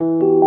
you.